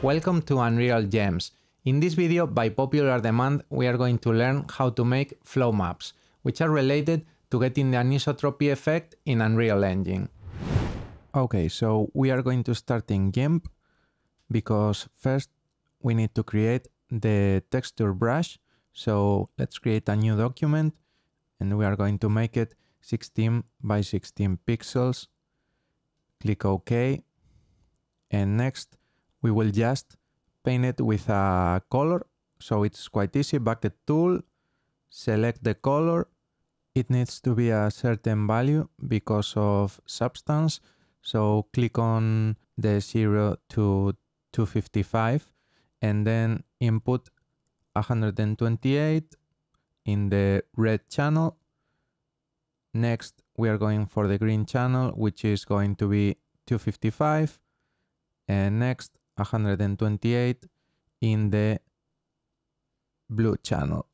Welcome to Unreal Gems. In this video, by popular demand, we are going to learn how to make flow maps, which are related to getting the anisotropy effect in Unreal Engine. Okay, so we are going to start in GIMP because first we need to create the texture brush. So let's create a new document and we are going to make it 16 by 16 pixels. Click OK. And next we will just paint it with a color. So it's quite easy. Bucket tool, select the color. It needs to be a certain value because of substance. So click on the 0 to 255 and then input 128 in the red channel. Next, we are going for the green channel, which is going to be 255. And next, 128 in the blue channel.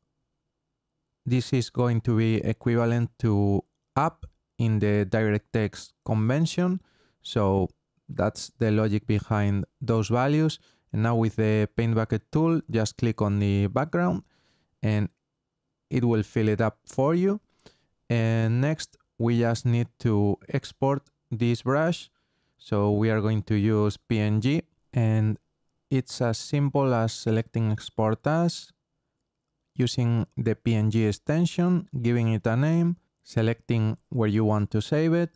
This is going to be equivalent to up in the DirectX convention. So that's the logic behind those values. And now with the paint bucket tool, just click on the background and it will fill it up for you. And next, we just need to export this brush. So we are going to use PNG and it's as simple as selecting export as, using the PNG extension, giving it a name, selecting where you want to save it,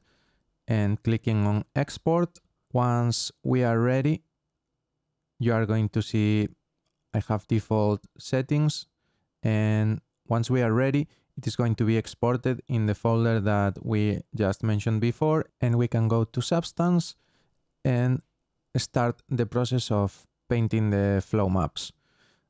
and clicking on export. Once we are ready, you are going to see I have default settings and once we are ready, it is going to be exported in the folder that we just mentioned before and we can go to Substance and start the process of painting the flow maps.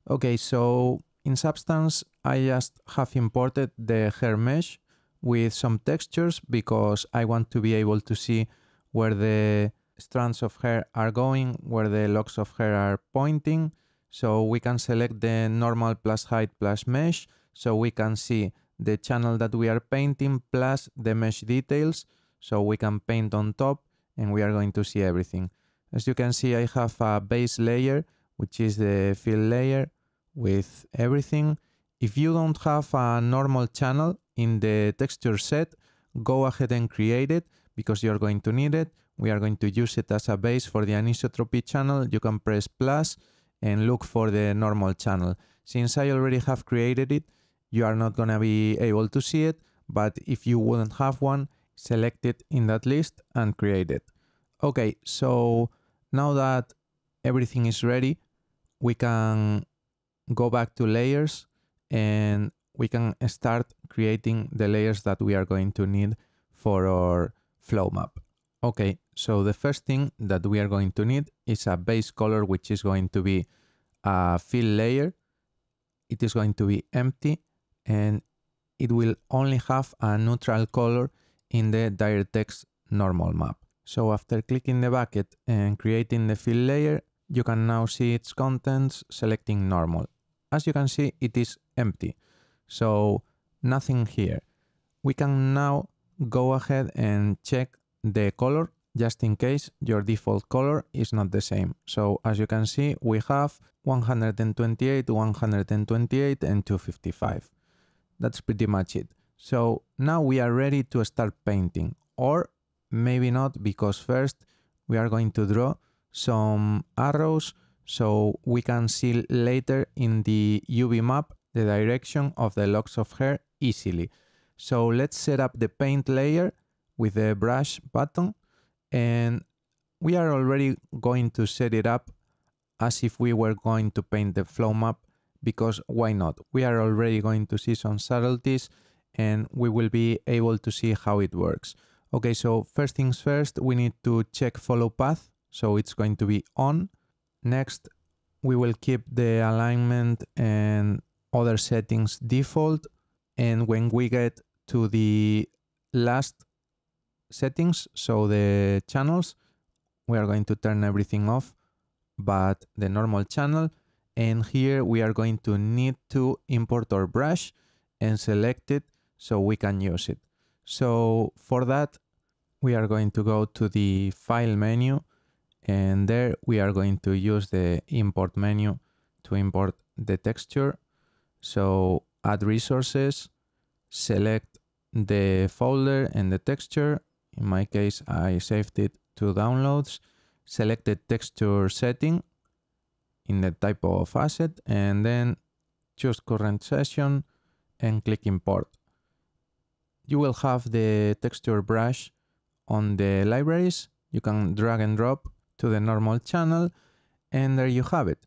Okay, so in Substance, I just have imported the hair mesh with some textures because I want to be able to see where the strands of hair are going, where the locks of hair are pointing. So we can select the normal plus height plus mesh. So we can see the channel that we are painting plus the mesh details. So we can paint on top and we are going to see everything. As you can see, I have a base layer, which is the fill layer with everything. If you don't have a normal channel in the texture set, go ahead and create it because you're going to need it. We are going to use it as a base for the anisotropy channel. You can press plus and look for the normal channel. Since I already have created it, you are not going to be able to see it, but if you wouldn't have one, select it in that list and create it. Okay, so now that everything is ready, we can go back to layers and we can start creating the layers that we are going to need for our flow map. Okay, so the first thing that we are going to need is a base color, which is going to be a fill layer. It is going to be empty and it will only have a neutral color in the DirectX normal map. So after clicking the bucket and creating the fill layer, you can now see its contents selecting normal. As you can see, it is empty. So nothing here. We can now go ahead and check the color just in case your default color is not the same. So as you can see, we have 128, 128 and 255. That's pretty much it. So now we are ready to start painting or maybe not because first we are going to draw some arrows so we can see later in the UV map the direction of the locks of hair easily. So let's set up the paint layer with the brush button and we are already going to set it up as if we were going to paint the flow map because why not? We are already going to see some subtleties and we will be able to see how it works. Okay, so first things first, we need to check follow path. So it's going to be on. Next, we will keep the alignment and other settings default. And when we get to the last settings, so the channels, we are going to turn everything off, but the normal channel. And here we are going to need to import our brush and select it so we can use it. So for that, we are going to go to the file menu and there we are going to use the import menu to import the texture. So add resources, select the folder and the texture. In my case, I saved it to downloads, select the texture setting in the type of asset and then choose current session and click import. You will have the texture brush on the libraries. You can drag and drop to the normal channel and there you have it.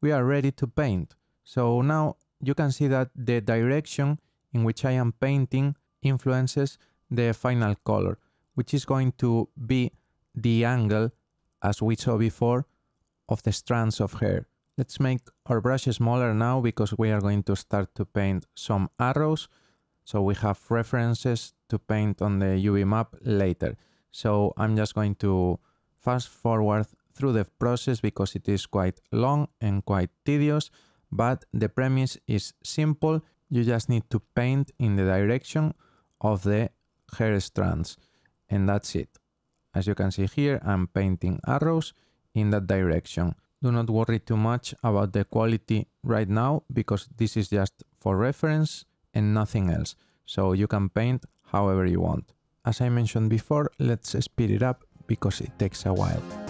We are ready to paint. So now you can see that the direction in which I am painting influences the final color, which is going to be the angle, as we saw before, of the strands of hair. Let's make our brush smaller now because we are going to start to paint some arrows. So we have references to paint on the UV map later. So I'm just going to fast forward through the process because it is quite long and quite tedious, but the premise is simple. You just need to paint in the direction of the hair strands and that's it. As you can see here, I'm painting arrows in that direction. Do not worry too much about the quality right now because this is just for reference and nothing else. So you can paint however you want. As I mentioned before, let's speed it up because it takes a while.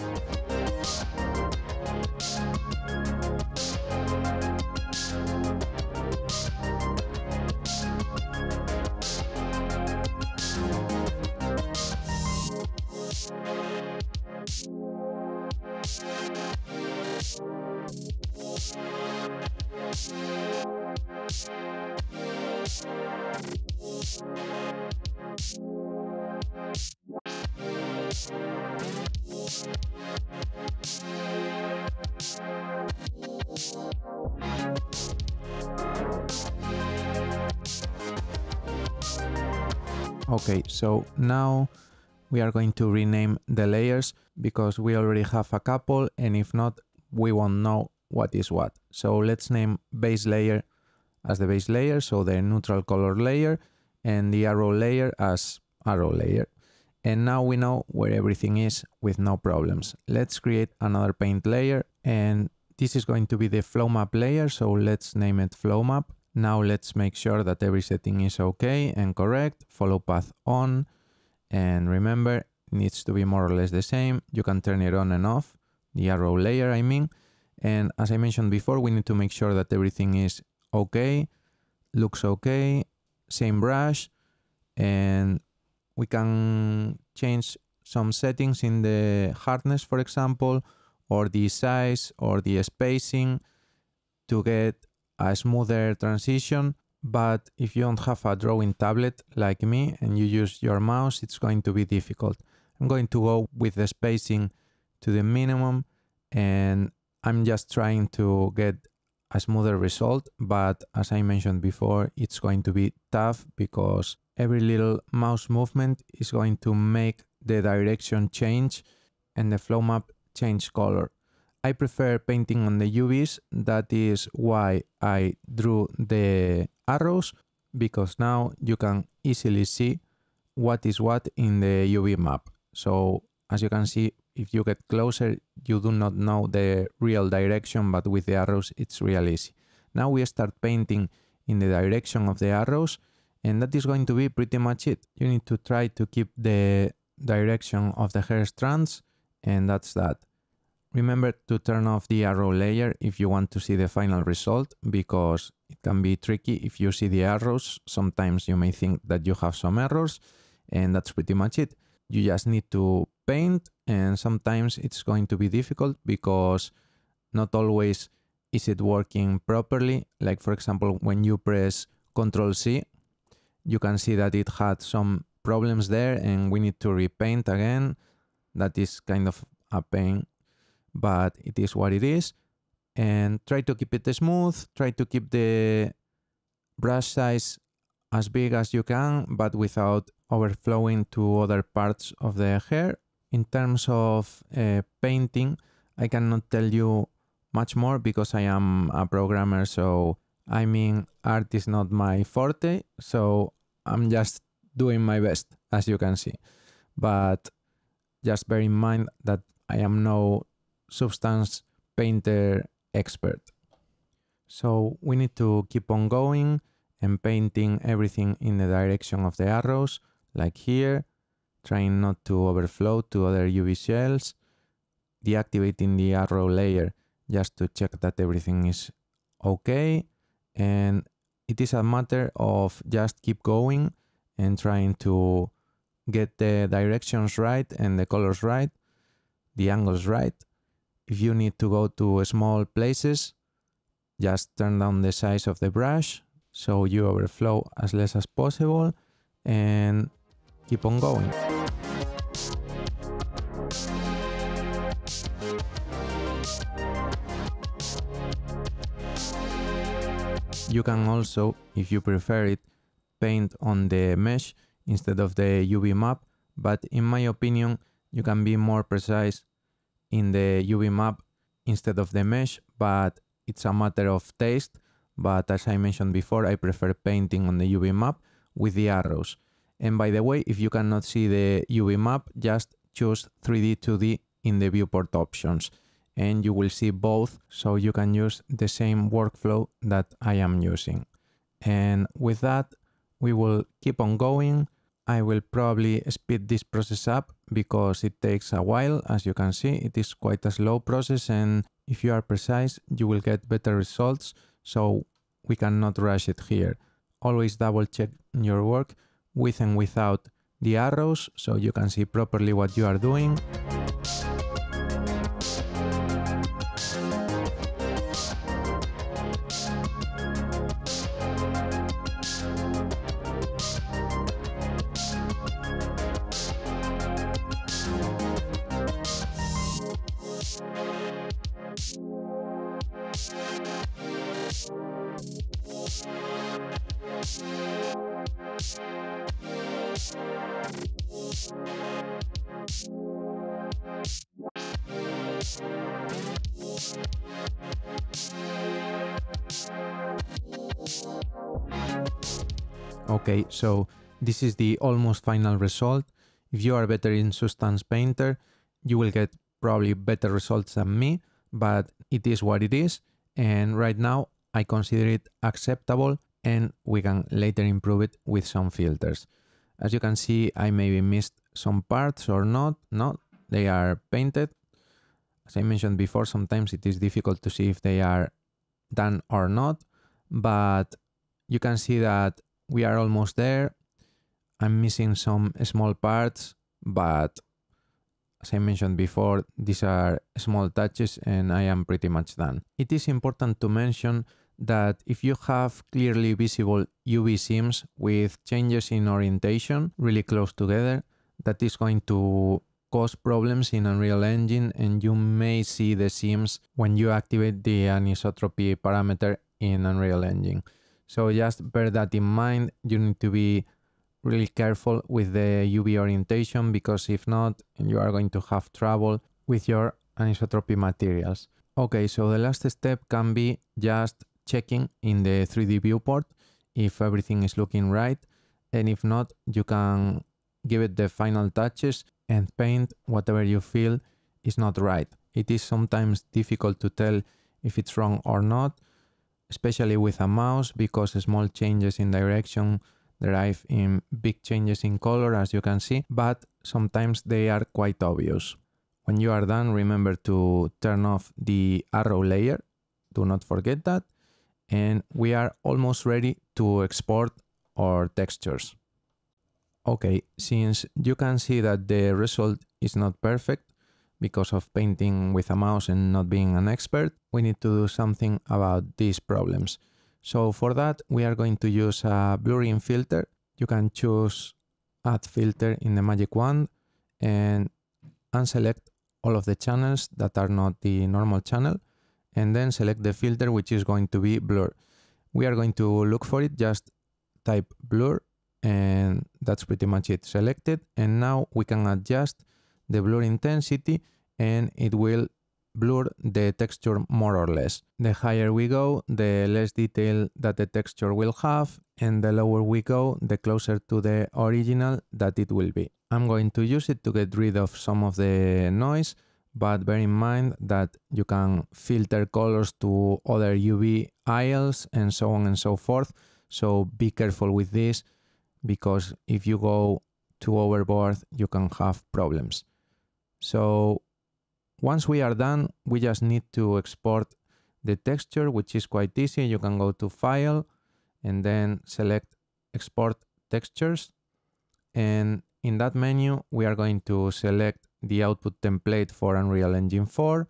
Okay, so now we are going to rename the layers because we already have a couple and if not, we won't know what is what. So let's name base layer as the base layer, so the neutral color layer, and the arrow layer as arrow layer. And now we know where everything is with no problems. Let's create another paint layer and this is going to be the flow map layer, so let's name it flow map. Now let's make sure that every setting is okay and correct, follow path on, and remember, needs to be more or less the same. You can turn it on and off, the arrow layer I mean. And as I mentioned before, we need to make sure that everything is okay, looks okay, same brush, and we can change some settings in the hardness, for example, or the size or the spacing to get a smoother transition. But if you don't have a drawing tablet like me and you use your mouse, it's going to be difficult. I'm going to go with the spacing to the minimum and I'm just trying to get a smoother result. But as I mentioned before, it's going to be tough because every little mouse movement is going to make the direction change and the flow map change color. I prefer painting on the UVs, that is why I drew the arrows, because now you can easily see what is what in the UV map. So as you can see, if you get closer, you do not know the real direction, but with the arrows, it's real easy. Now we start painting in the direction of the arrows, and that is going to be pretty much it. You need to try to keep the direction of the hair strands, and that's that. Remember to turn off the arrow layer if you want to see the final result, because it can be tricky if you see the arrows. Sometimes you may think that you have some errors, and that's pretty much it. You just need to paint, and sometimes it's going to be difficult because not always is it working properly. Like, for example, when you press Ctrl C, you can see that it had some problems there, and we need to repaint again. That is kind of a pain but it is what it is. And try to keep it smooth, try to keep the brush size as big as you can, but without overflowing to other parts of the hair. In terms of uh, painting, I cannot tell you much more because I am a programmer. So, I mean, art is not my forte. So, I'm just doing my best, as you can see. But just bear in mind that I am no substance painter expert. So we need to keep on going and painting everything in the direction of the arrows, like here, trying not to overflow to other UV shells, deactivating the arrow layer just to check that everything is okay. And it is a matter of just keep going and trying to get the directions right and the colors right, the angles right. If you need to go to small places, just turn down the size of the brush so you overflow as less as possible and keep on going. You can also, if you prefer it, paint on the mesh instead of the UV map, but in my opinion, you can be more precise in the UV map instead of the mesh, but it's a matter of taste. But as I mentioned before, I prefer painting on the UV map with the arrows. And by the way, if you cannot see the UV map, just choose 3D 2D in the viewport options and you will see both so you can use the same workflow that I am using. And with that, we will keep on going. I will probably speed this process up because it takes a while. As you can see, it is quite a slow process and if you are precise, you will get better results. So we cannot rush it here. Always double check your work with and without the arrows so you can see properly what you are doing. Okay, so this is the almost final result. If you are better in Substance Painter, you will get probably better results than me, but it is what it is. And right now, I consider it acceptable and we can later improve it with some filters. As you can see, I maybe missed some parts or not. No, they are painted. As I mentioned before, sometimes it is difficult to see if they are done or not, but you can see that we are almost there. I'm missing some small parts, but as I mentioned before, these are small touches and I am pretty much done. It is important to mention that if you have clearly visible UV seams with changes in orientation really close together, that is going to cause problems in Unreal Engine and you may see the seams when you activate the anisotropy parameter in Unreal Engine. So just bear that in mind. You need to be really careful with the UV orientation because if not, you are going to have trouble with your anisotropy materials. Okay, so the last step can be just checking in the 3D viewport if everything is looking right. And if not, you can give it the final touches and paint whatever you feel is not right. It is sometimes difficult to tell if it's wrong or not, especially with a mouse because small changes in direction derive in big changes in color as you can see, but sometimes they are quite obvious. When you are done, remember to turn off the arrow layer. Do not forget that. And we are almost ready to export our textures. Okay, since you can see that the result is not perfect, because of painting with a mouse and not being an expert, we need to do something about these problems. So for that, we are going to use a blurring filter. You can choose add filter in the magic wand and unselect all of the channels that are not the normal channel and then select the filter which is going to be blur. We are going to look for it, just type blur and that's pretty much it selected and now we can adjust the blur intensity and it will blur the texture more or less. The higher we go, the less detail that the texture will have, and the lower we go, the closer to the original that it will be. I'm going to use it to get rid of some of the noise, but bear in mind that you can filter colors to other UV aisles and so on and so forth. So be careful with this because if you go too overboard, you can have problems. So once we are done, we just need to export the texture, which is quite easy. You can go to File and then select Export Textures. And in that menu, we are going to select the output template for Unreal Engine 4,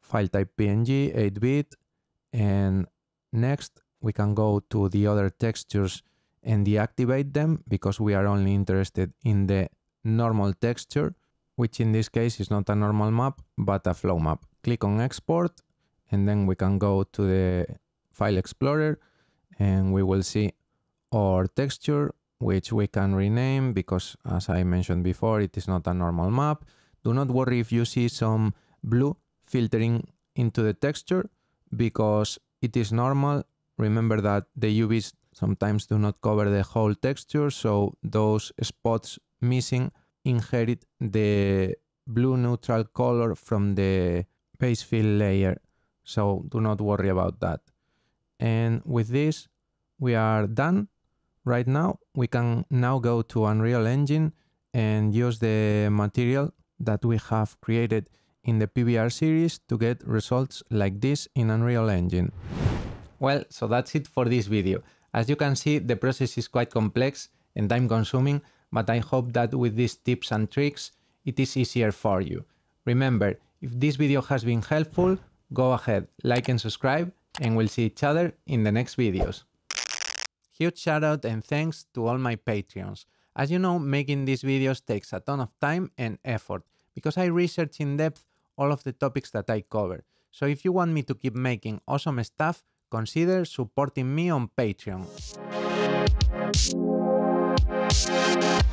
file type PNG, 8-bit, and next we can go to the other textures and deactivate them because we are only interested in the normal texture, which in this case is not a normal map, but a flow map. Click on export and then we can go to the file explorer and we will see our texture which we can rename because as I mentioned before, it is not a normal map. Do not worry if you see some blue filtering into the texture because it is normal. Remember that the UVs sometimes do not cover the whole texture, so those spots missing inherit the blue neutral color from the base fill layer. So do not worry about that. And with this, we are done right now, we can now go to Unreal Engine and use the material that we have created in the PBR series to get results like this in Unreal Engine. Well, so that's it for this video. As you can see, the process is quite complex and time consuming, but I hope that with these tips and tricks, it is easier for you. Remember, if this video has been helpful, go ahead, like and subscribe, and we'll see each other in the next videos. Huge shout out and thanks to all my Patreons. As you know, making these videos takes a ton of time and effort because I research in depth all of the topics that I cover. So if you want me to keep making awesome stuff, consider supporting me on Patreon. We'll